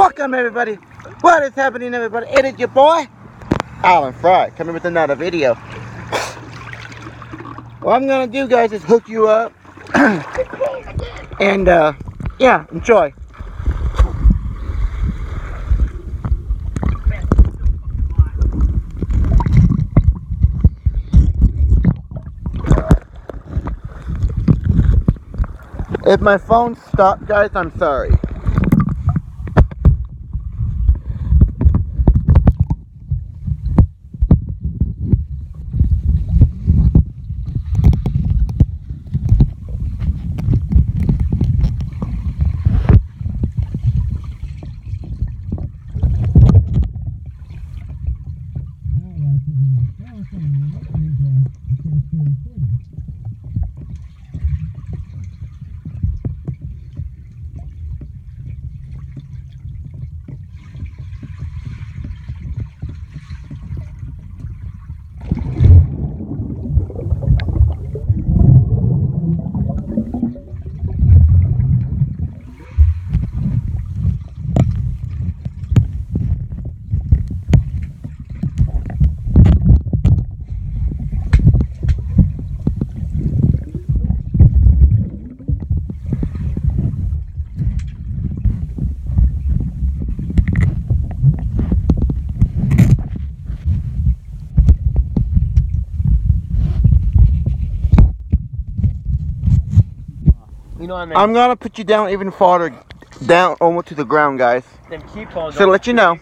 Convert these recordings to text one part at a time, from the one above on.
Welcome everybody. What is happening everybody? It is your boy, Allen Fry, coming with another video. What I'm gonna do guys is hook you up and uh, yeah, enjoy. If my phone stopped guys, I'm sorry. You know what I mean? I'm gonna put you down even farther, down almost to the ground, guys. Them. So let you know.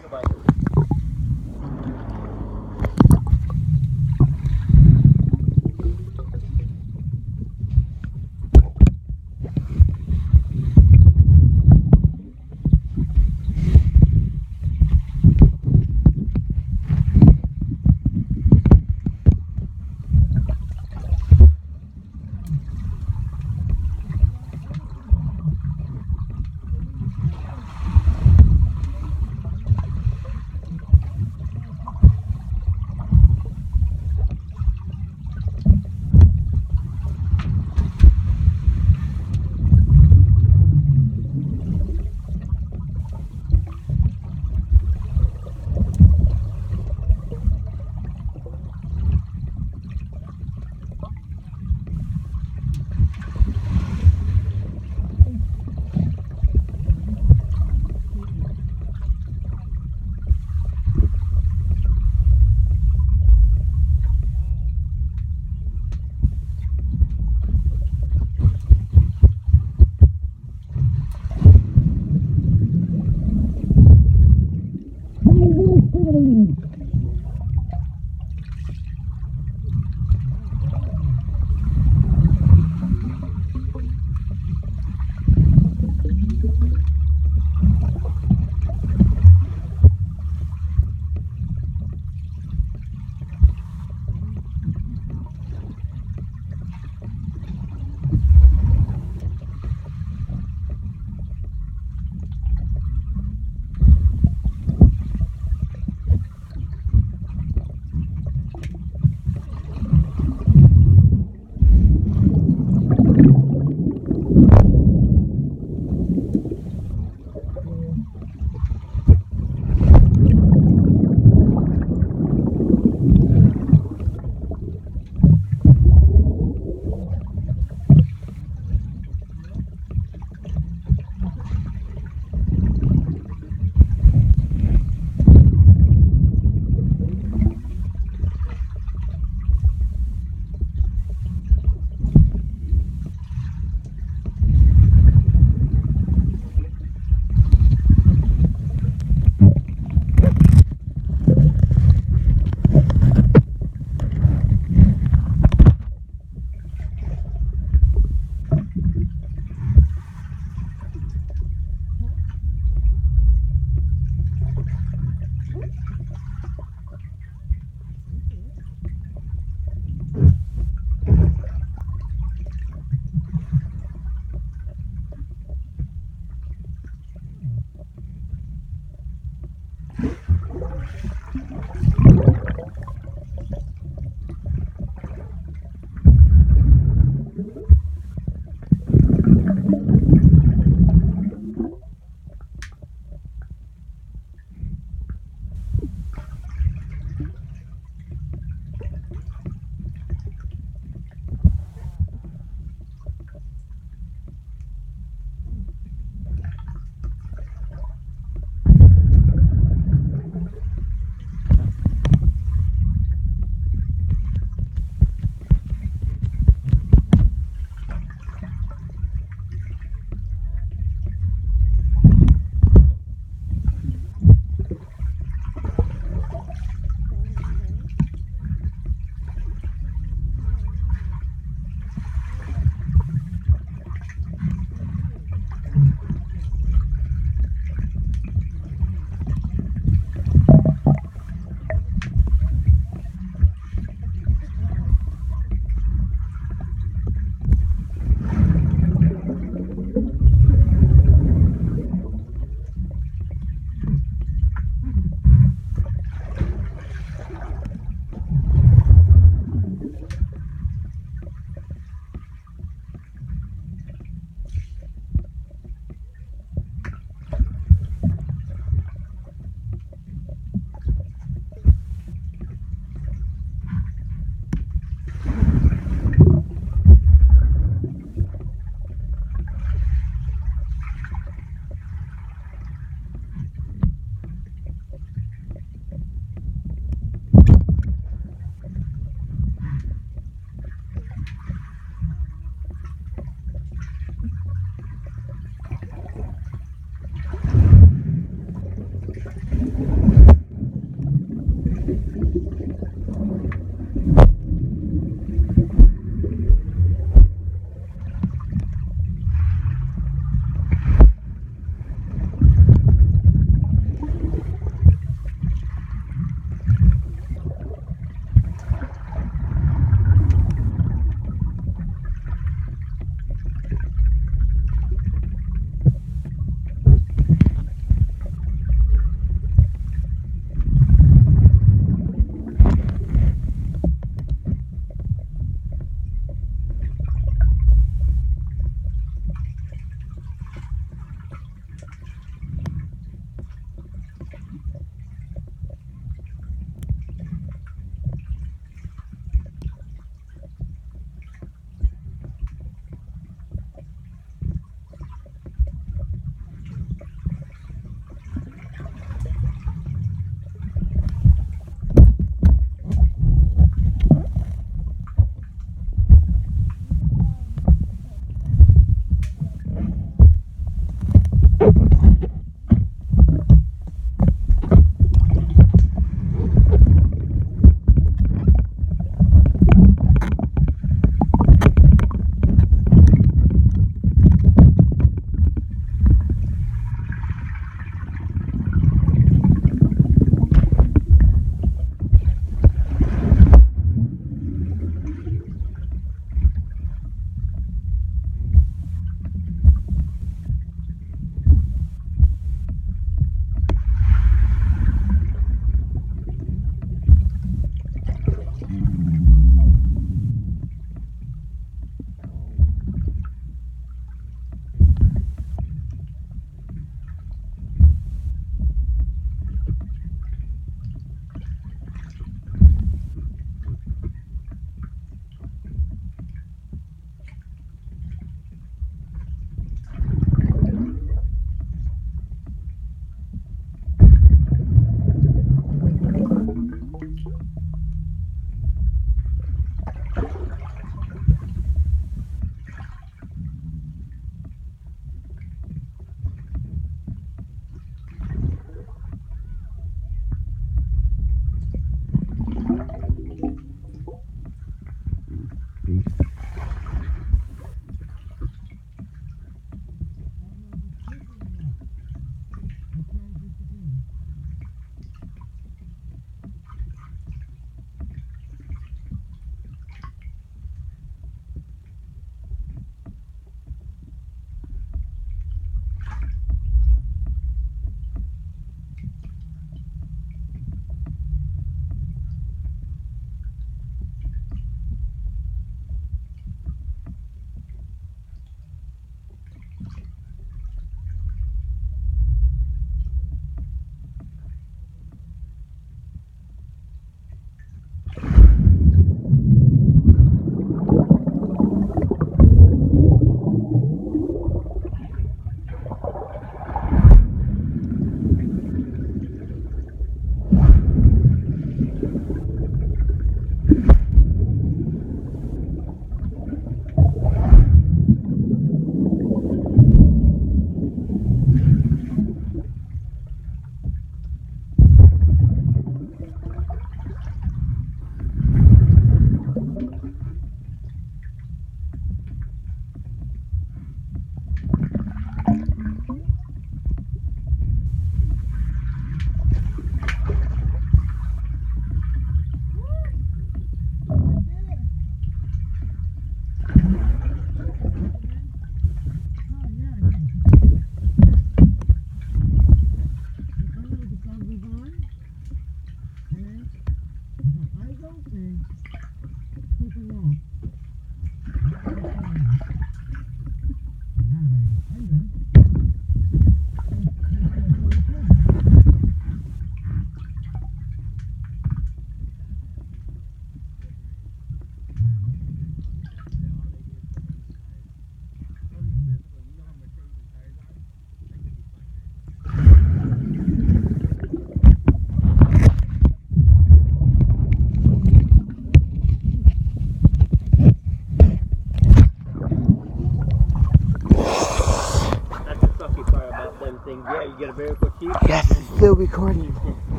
get a very quick keep? Yes, it's still recording.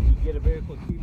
you get a very quick keep,